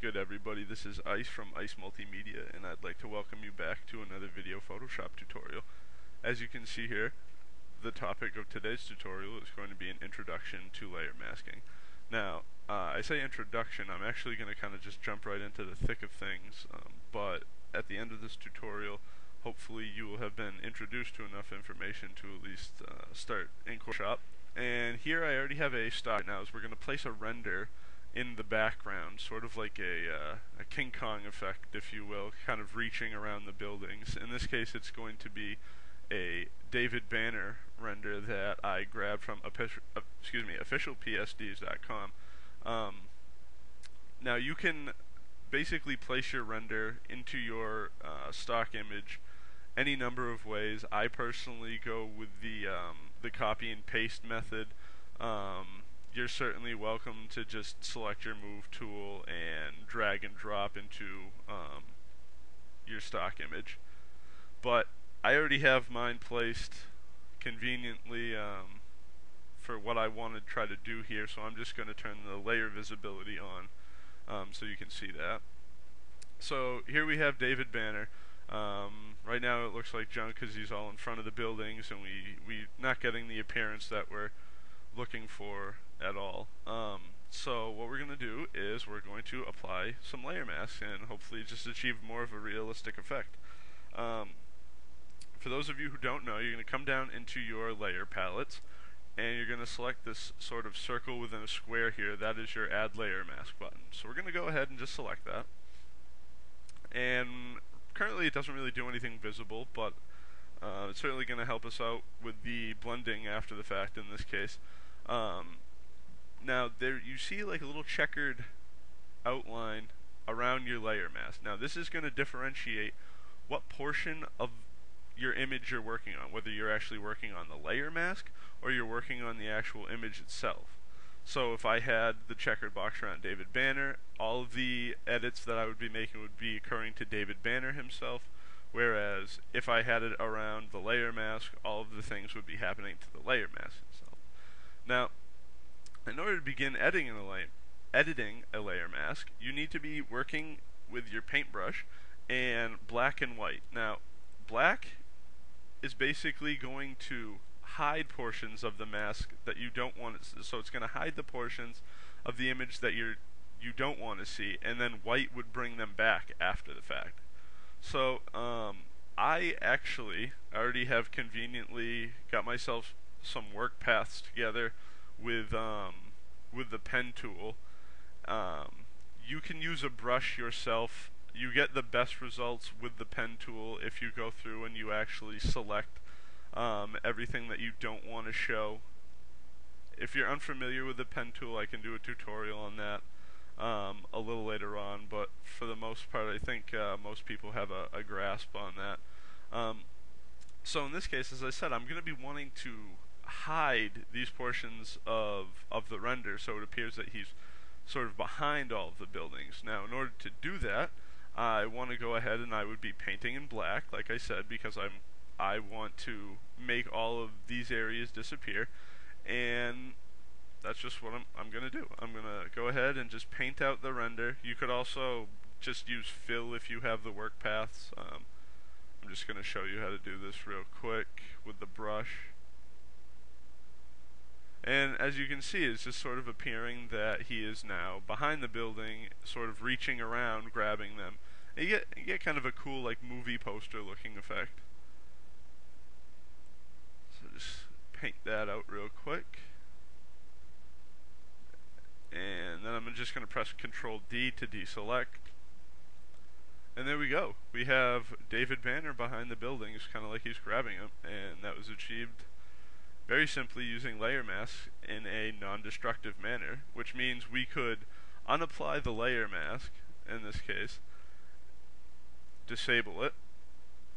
good everybody? This is Ice from Ice Multimedia and I'd like to welcome you back to another video Photoshop tutorial. As you can see here, the topic of today's tutorial is going to be an introduction to layer masking. Now, uh, I say introduction, I'm actually going to kind of just jump right into the thick of things, um, but at the end of this tutorial, hopefully you will have been introduced to enough information to at least uh, start in Photoshop. And here I already have a stock now, is we're going to place a render in the background, sort of like a, uh, a King Kong effect, if you will, kind of reaching around the buildings. In this case, it's going to be a David Banner render that I grabbed from uh, excuse me officialpsds.com. Um, now you can basically place your render into your uh, stock image any number of ways. I personally go with the um, the copy and paste method. Um, you're certainly welcome to just select your move tool and drag and drop into um, your stock image. But I already have mine placed conveniently um, for what I want to try to do here, so I'm just going to turn the layer visibility on um, so you can see that. So here we have David Banner. Um, right now it looks like junk because he's all in front of the buildings and we we not getting the appearance that we're looking for at all. Um, so what we're going to do is we're going to apply some layer masks and hopefully just achieve more of a realistic effect. Um, for those of you who don't know, you're going to come down into your layer palettes and you're going to select this sort of circle within a square here. That is your add layer mask button. So we're going to go ahead and just select that. And currently it doesn't really do anything visible, but uh, it's certainly going to help us out with the blending after the fact in this case. Um, now there you see like a little checkered outline around your layer mask. Now this is going to differentiate what portion of your image you're working on, whether you're actually working on the layer mask or you're working on the actual image itself. So if I had the checkered box around David Banner, all of the edits that I would be making would be occurring to David Banner himself, whereas if I had it around the layer mask, all of the things would be happening to the layer mask itself. Now, in order to begin editing a, layer, editing a layer mask, you need to be working with your paintbrush and black and white. Now, black is basically going to hide portions of the mask that you don't want so it's going to hide the portions of the image that you're you don't want to see and then white would bring them back after the fact so um, I actually already have conveniently got myself some work paths together with um, with the pen tool um, you can use a brush yourself you get the best results with the pen tool if you go through and you actually select um, everything that you don't want to show. If you're unfamiliar with the pen tool, I can do a tutorial on that um, a little later on, but for the most part, I think uh, most people have a, a grasp on that. Um, so in this case, as I said, I'm going to be wanting to hide these portions of, of the render so it appears that he's sort of behind all of the buildings. Now, in order to do that, I want to go ahead and I would be painting in black, like I said, because I'm I want to make all of these areas disappear and that's just what I'm, I'm going to do. I'm going to go ahead and just paint out the render. You could also just use fill if you have the work paths. Um, I'm just going to show you how to do this real quick with the brush. And as you can see, it's just sort of appearing that he is now behind the building, sort of reaching around, grabbing them. And you get, you get kind of a cool, like, movie poster looking effect So just paint that out real quick. And then I'm just going to press Control D to deselect. And there we go. We have David Banner behind the building. It's kind of like he's grabbing him. And that was achieved very simply using layer masks in a non-destructive manner, which means we could unapply the layer mask, in this case, disable it,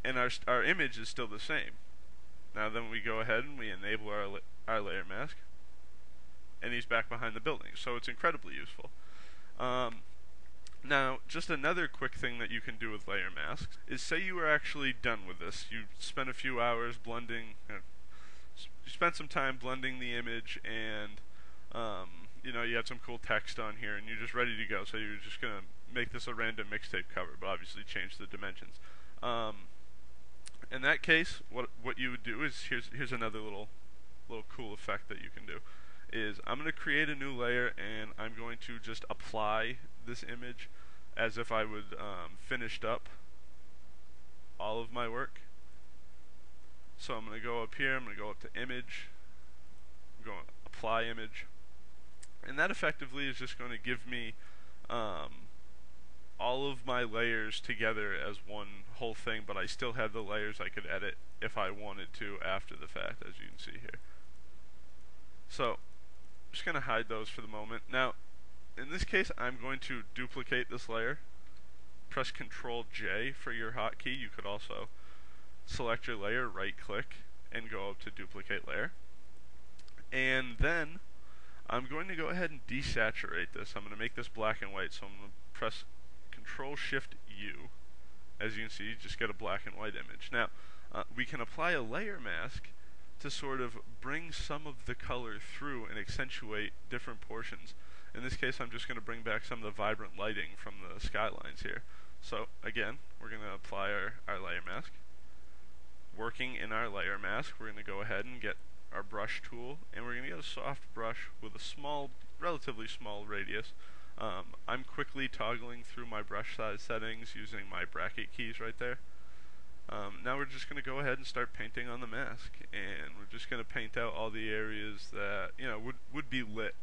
and our, our image is still the same. Now then we go ahead and we enable our, la our layer mask and he's back behind the building. So it's incredibly useful. Um, now, just another quick thing that you can do with layer masks is say you are actually done with this. You spent a few hours blending, uh, spent some time blending the image and um, you know, you had some cool text on here, and you're just ready to go. So you're just gonna make this a random mixtape cover, but obviously change the dimensions. Um, in that case, what what you would do is here's here's another little little cool effect that you can do is I'm to create a new layer and I'm going to just apply this image as if I would um, finished up all of my work. So I'm going to go up here, I'm going to go up to image, I'm going to apply image, and that effectively is just going to give me um, all of my layers together as one whole thing, but I still have the layers I could edit if I wanted to after the fact, as you can see here. So, I'm just going to hide those for the moment. Now, in this case, I'm going to duplicate this layer. Press Control J for your hotkey. You could also select your layer, right click, and go up to duplicate layer. And then I'm going to go ahead and desaturate this. I'm going to make this black and white, so I'm going to press Control Shift U. As you can see, you just get a black and white image. Now, uh, we can apply a layer mask to sort of bring some of the color through and accentuate different portions. In this case, I'm just going to bring back some of the vibrant lighting from the skylines here. So, again, we're going to apply our, our layer mask. Working in our layer mask, we're going to go ahead and get our brush tool, and we're going to get a soft brush with a small, relatively small radius. Um, I'm quickly toggling through my brush size settings using my bracket keys right there. Um, now we're just going to go ahead and start painting on the mask, and we're just going to paint out all the areas that you know would would be lit,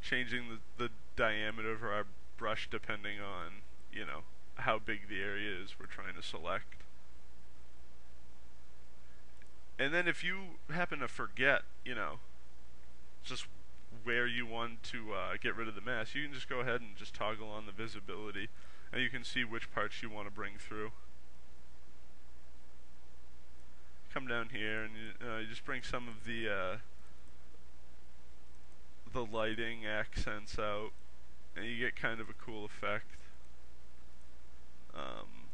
changing the, the diameter of our brush depending on you know how big the area is we're trying to select. And then if you happen to forget, you know, just where you want to uh, get rid of the mask, you can just go ahead and just toggle on the visibility, and you can see which parts you want to bring through. Come down here, and you, uh, you just bring some of the uh, the lighting accents out, and you get kind of a cool effect. Um,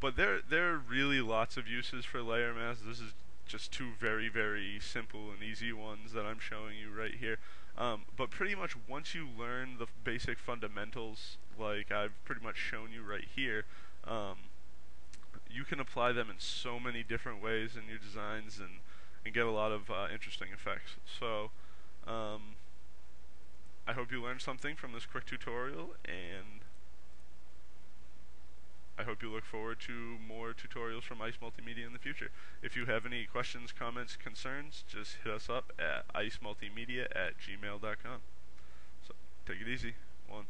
but there there are really lots of uses for layer masks. This is just two very very simple and easy ones that I'm showing you right here. Um, but pretty much once you learn the basic fundamentals, like I've pretty much shown you right here, um, you can apply them in so many different ways in your designs and, and get a lot of uh, interesting effects. So, um, I hope you learned something from this quick tutorial, and hope you look forward to more tutorials from ICE Multimedia in the future. If you have any questions, comments, concerns, just hit us up at icemultimedia at gmail.com. So, take it easy. One.